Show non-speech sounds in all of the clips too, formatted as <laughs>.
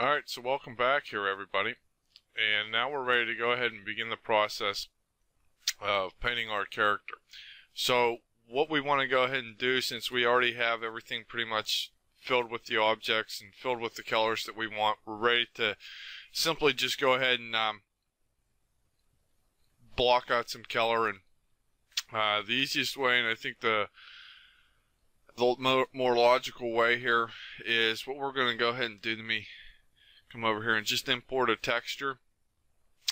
Alright, so welcome back here everybody. And now we're ready to go ahead and begin the process of painting our character. So what we want to go ahead and do since we already have everything pretty much filled with the objects and filled with the colors that we want, we're ready to simply just go ahead and um, block out some color and uh, the easiest way and I think the the more logical way here is what we're going to go ahead and do to me come over here and just import a texture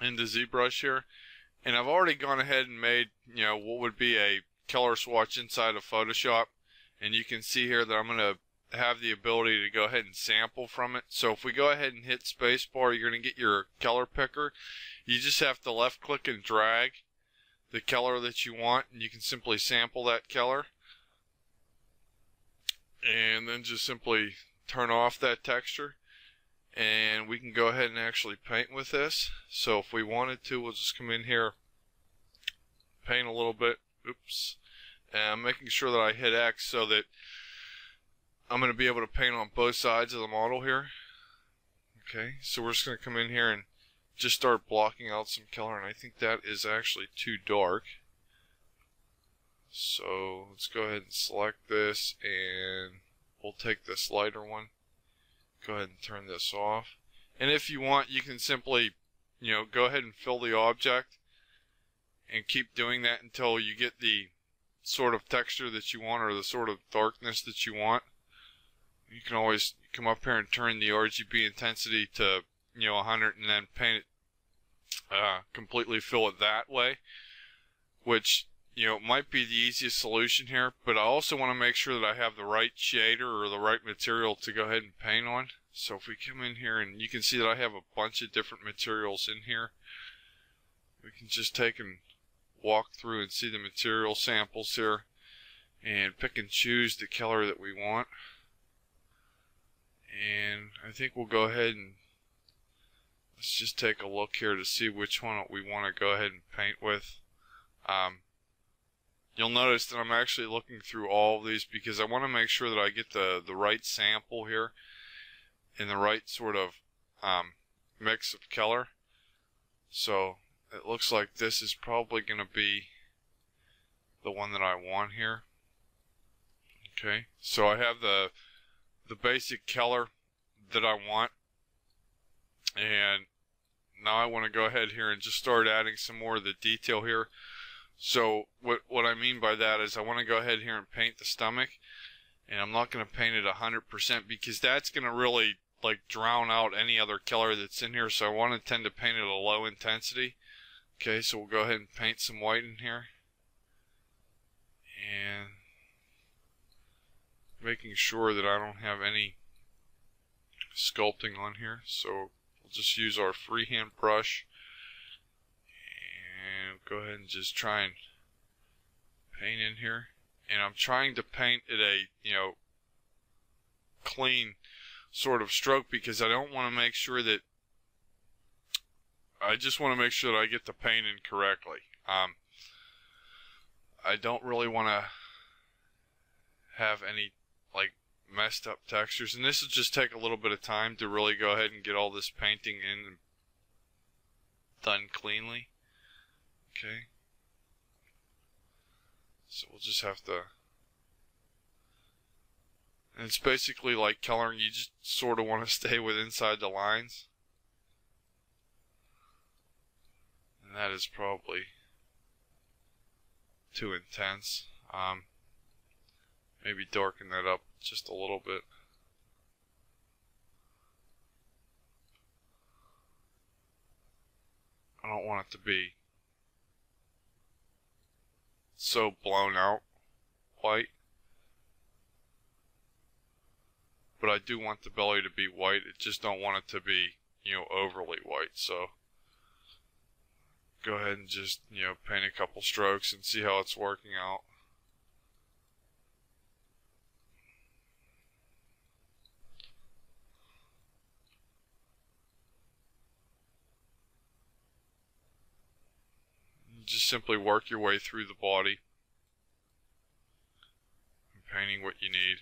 into ZBrush here. And I've already gone ahead and made, you know, what would be a color swatch inside of Photoshop. And you can see here that I'm going to have the ability to go ahead and sample from it. So if we go ahead and hit spacebar, you're going to get your color picker. You just have to left click and drag the color that you want and you can simply sample that color. And then just simply turn off that texture and we can go ahead and actually paint with this. So if we wanted to, we'll just come in here, paint a little bit. Oops. And I'm making sure that I hit X so that I'm going to be able to paint on both sides of the model here. Okay, so we're just going to come in here and just start blocking out some color, and I think that is actually too dark. So let's go ahead and select this, and we'll take this lighter one go ahead and turn this off. And if you want, you can simply, you know, go ahead and fill the object and keep doing that until you get the sort of texture that you want or the sort of darkness that you want. You can always come up here and turn the RGB intensity to, you know, 100 and then paint it, uh, completely fill it that way, which you know, it might be the easiest solution here, but I also want to make sure that I have the right shader or the right material to go ahead and paint on. So if we come in here and you can see that I have a bunch of different materials in here, we can just take and walk through and see the material samples here and pick and choose the color that we want. And I think we'll go ahead and let's just take a look here to see which one we want to go ahead and paint with. Um, you'll notice that I'm actually looking through all of these because I want to make sure that I get the, the right sample here in the right sort of um, mix of color. So it looks like this is probably going to be the one that I want here. Okay, so I have the the basic color that I want and now I want to go ahead here and just start adding some more of the detail here. So what what I mean by that is I want to go ahead here and paint the stomach, and I'm not going to paint it 100% because that's going to really like drown out any other color that's in here. So I want to tend to paint it a low intensity. Okay, so we'll go ahead and paint some white in here, and making sure that I don't have any sculpting on here. So we'll just use our freehand brush go ahead and just try and paint in here. And I'm trying to paint it a, you know, clean sort of stroke because I don't want to make sure that I just want to make sure that I get the paint in correctly. Um, I don't really want to have any like messed up textures and this will just take a little bit of time to really go ahead and get all this painting in done cleanly. Okay. So we'll just have to... And it's basically like coloring, you just sort of want to <laughs> stay with inside the lines. And that is probably too intense. Um, maybe darken that up just a little bit. I don't want it to be so blown out white. But I do want the belly to be white. I just don't want it to be, you know, overly white. So go ahead and just, you know, paint a couple strokes and see how it's working out. Just simply work your way through the body. And painting what you need.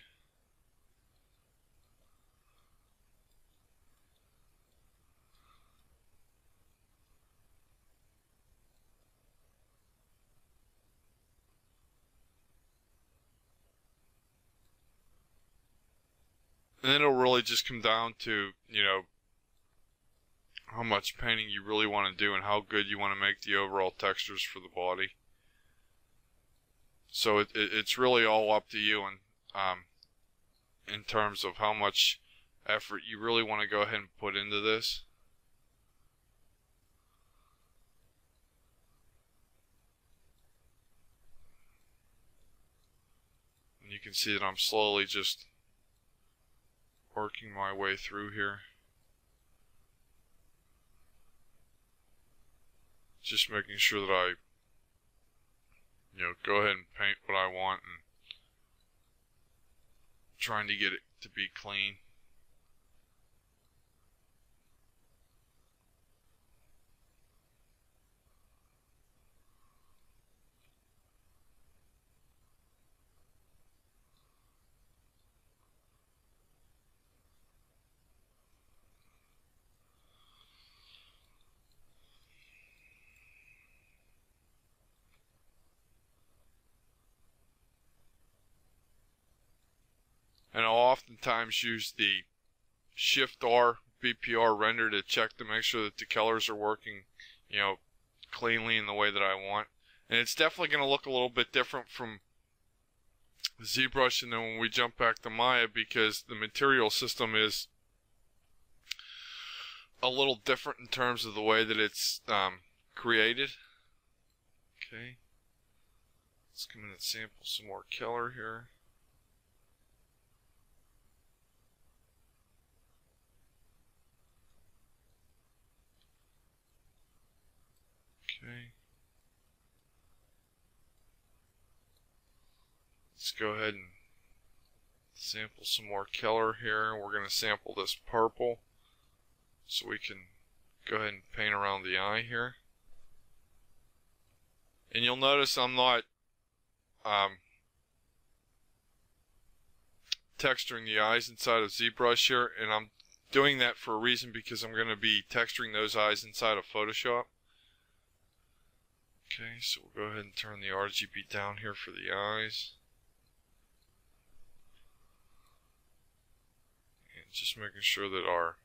And then it'll really just come down to, you know, how much painting you really want to do and how good you want to make the overall textures for the body. So it, it, it's really all up to you and um, in terms of how much effort you really want to go ahead and put into this. And you can see that I'm slowly just working my way through here. Just making sure that I, you know, go ahead and paint what I want and trying to get it to be clean. And I'll oftentimes use the Shift R BPR render to check to make sure that the colors are working, you know, cleanly in the way that I want. And it's definitely going to look a little bit different from ZBrush and then when we jump back to Maya because the material system is a little different in terms of the way that it's um, created. Okay. Let's come in and sample some more color here. Okay. Let's go ahead and sample some more color here. We're going to sample this purple so we can go ahead and paint around the eye here. And you'll notice I'm not um, texturing the eyes inside of ZBrush here, and I'm doing that for a reason because I'm going to be texturing those eyes inside of Photoshop. Okay, so we'll go ahead and turn the RGB down here for the eyes. And just making sure that our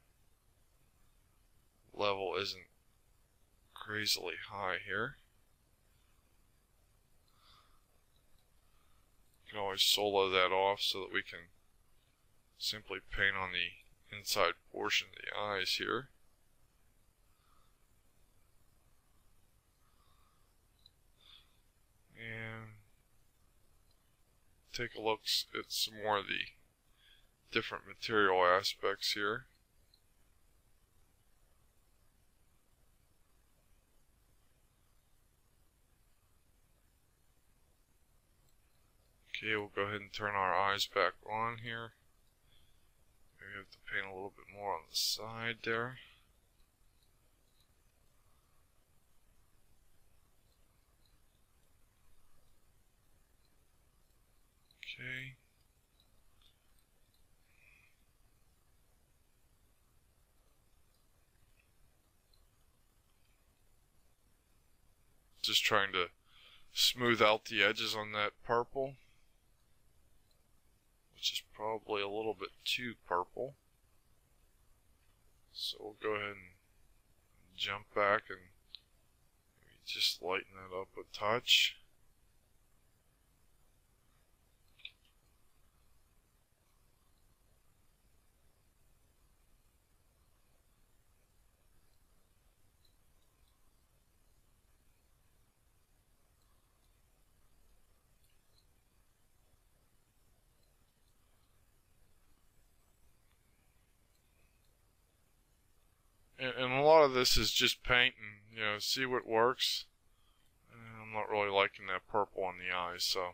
level isn't crazily high here. You can always solo that off so that we can simply paint on the inside portion of the eyes here. And take a look at some more of the different material aspects here. Okay, we'll go ahead and turn our eyes back on here. Maybe have to paint a little bit more on the side there. Okay. Just trying to smooth out the edges on that purple, which is probably a little bit too purple. So we'll go ahead and jump back and just lighten that up a touch. And, a lot of this is just paint and you know see what works. I'm not really liking that purple on the eyes, so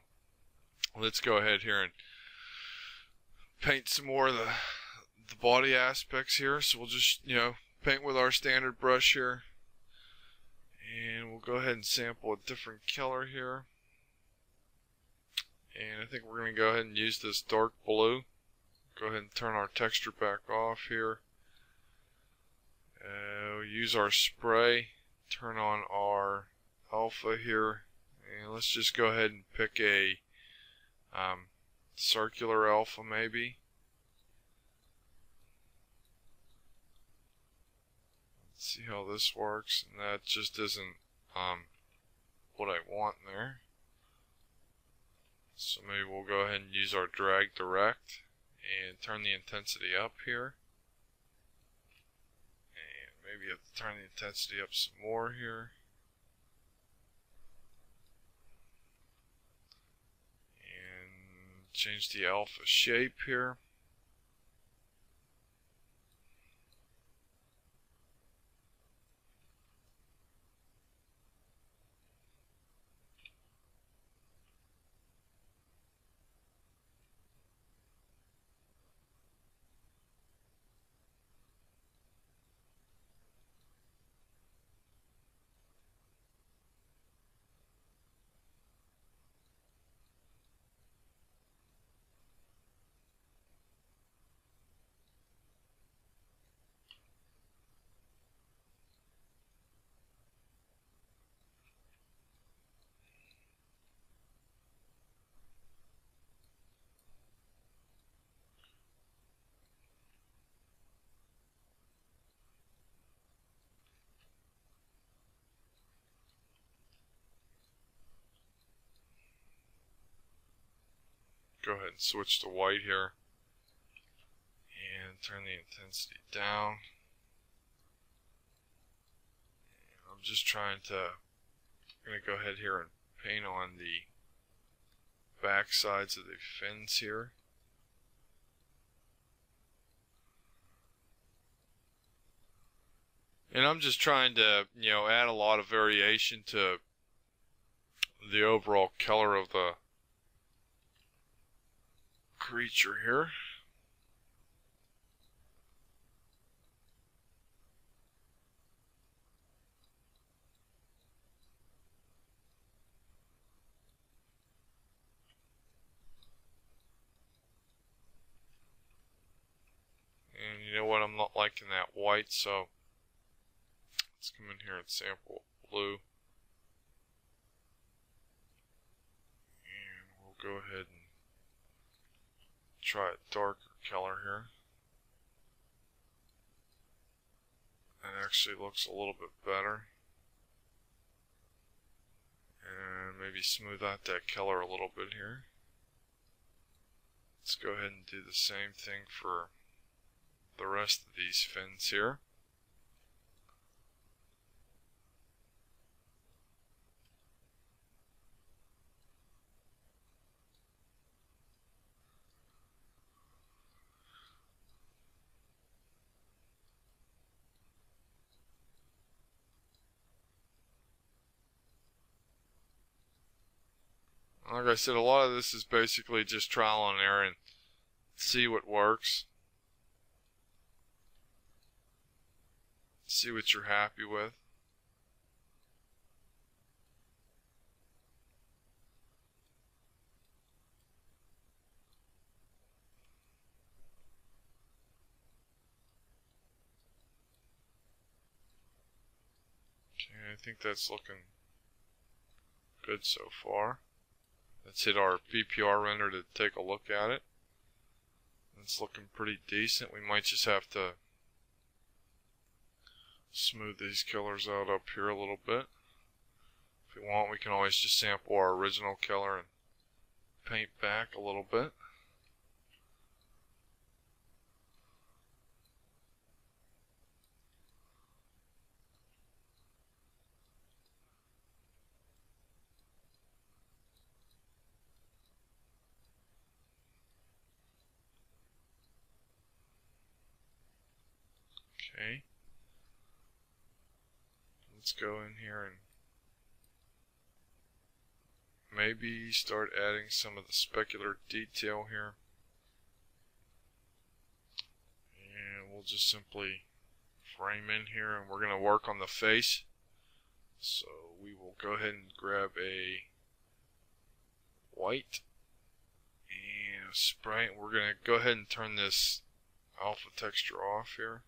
let's go ahead here and paint some more of the the body aspects here. So we'll just you know paint with our standard brush here, and we'll go ahead and sample a different color here. And I think we're going to go ahead and use this dark blue. Go ahead and turn our texture back off here. Uh, we'll use our spray, turn on our alpha here, and let's just go ahead and pick a um, circular alpha maybe. Let's see how this works, and that just isn't um, what I want there. So maybe we'll go ahead and use our DragRect and turn the intensity up here. Maybe have to turn the intensity up some more here. And change the alpha shape here. Go ahead and switch to white here and turn the intensity down. I'm just trying to, I'm going to go ahead here and paint on the back sides of the fins here. And I'm just trying to, you know, add a lot of variation to the overall color of the creature here. And you know what, I'm not liking that white, so let's come in here and sample blue. And we'll go ahead and try a darker color here. That actually looks a little bit better. And maybe smooth out that color a little bit here. Let's go ahead and do the same thing for the rest of these fins here. Like I said, a lot of this is basically just trial and error and see what works. See what you're happy with. Okay, I think that's looking good so far. Let's hit our BPR render to take a look at it. It's looking pretty decent. We might just have to smooth these colors out up here a little bit. If we want, we can always just sample our original color and paint back a little bit. Okay. Let's go in here and maybe start adding some of the specular detail here. And we'll just simply frame in here and we're going to work on the face. So we will go ahead and grab a white and spray it. We're going to go ahead and turn this alpha texture off here.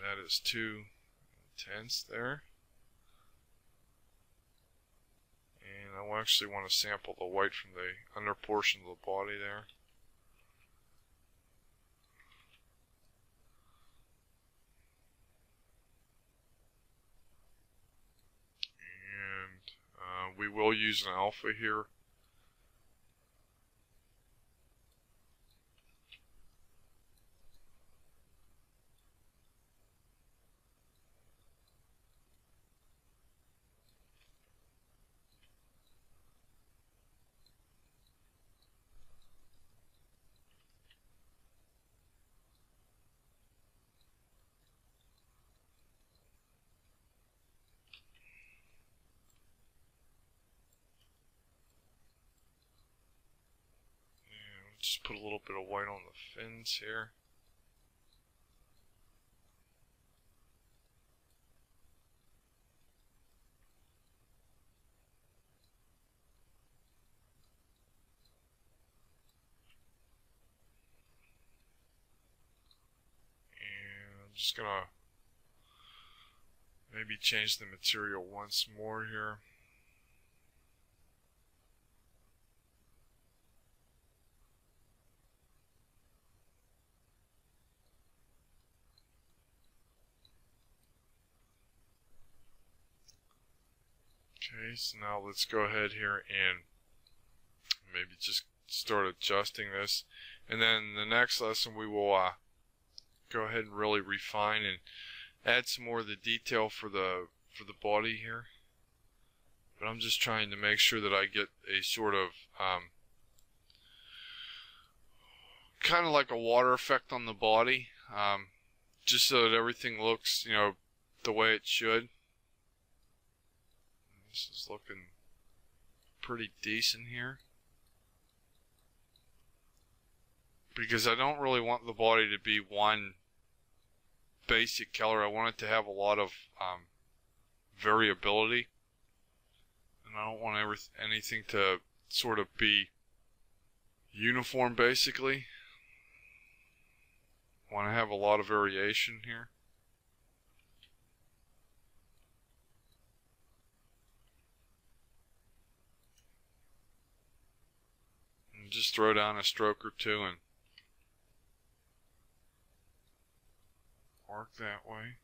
That is too intense there. And I actually want to sample the white from the under portion of the body there. And uh, we will use an alpha here. just put a little bit of white on the fins here. And I'm just gonna maybe change the material once more here. Okay, so now let's go ahead here and maybe just start adjusting this. And then the next lesson we will uh, go ahead and really refine and add some more of the detail for the for the body here. But I'm just trying to make sure that I get a sort of um, kind of like a water effect on the body, um, just so that everything looks, you know, the way it should. This is looking pretty decent here. Because I don't really want the body to be one basic color. I want it to have a lot of um, variability. And I don't want every, anything to sort of be uniform basically. Want to have a lot of variation here. Just throw down a stroke or two and work that way.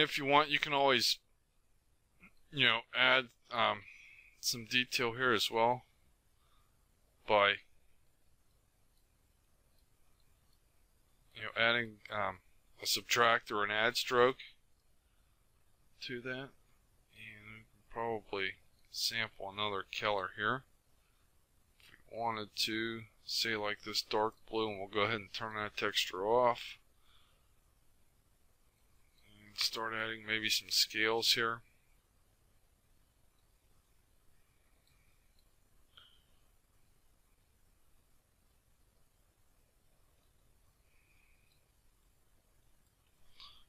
And if you want, you can always, you know, add um, some detail here as well by, you know, adding um, a subtract or an add stroke to that. And probably sample another color here. If we wanted to, say like this dark blue, and we'll go ahead and turn that texture off start adding maybe some scales here.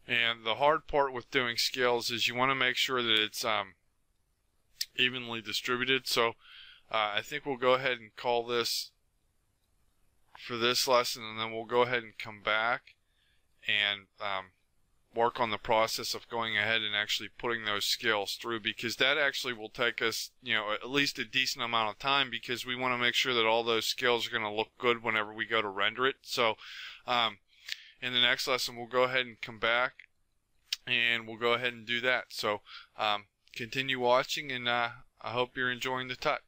And the hard part with doing scales is you want to make sure that it's um, evenly distributed. So uh, I think we'll go ahead and call this for this lesson, and then we'll go ahead and come back and um, work on the process of going ahead and actually putting those scales through because that actually will take us, you know, at least a decent amount of time because we want to make sure that all those scales are going to look good whenever we go to render it. So, um, in the next lesson, we'll go ahead and come back and we'll go ahead and do that. So, um, continue watching and uh, I hope you're enjoying the tut.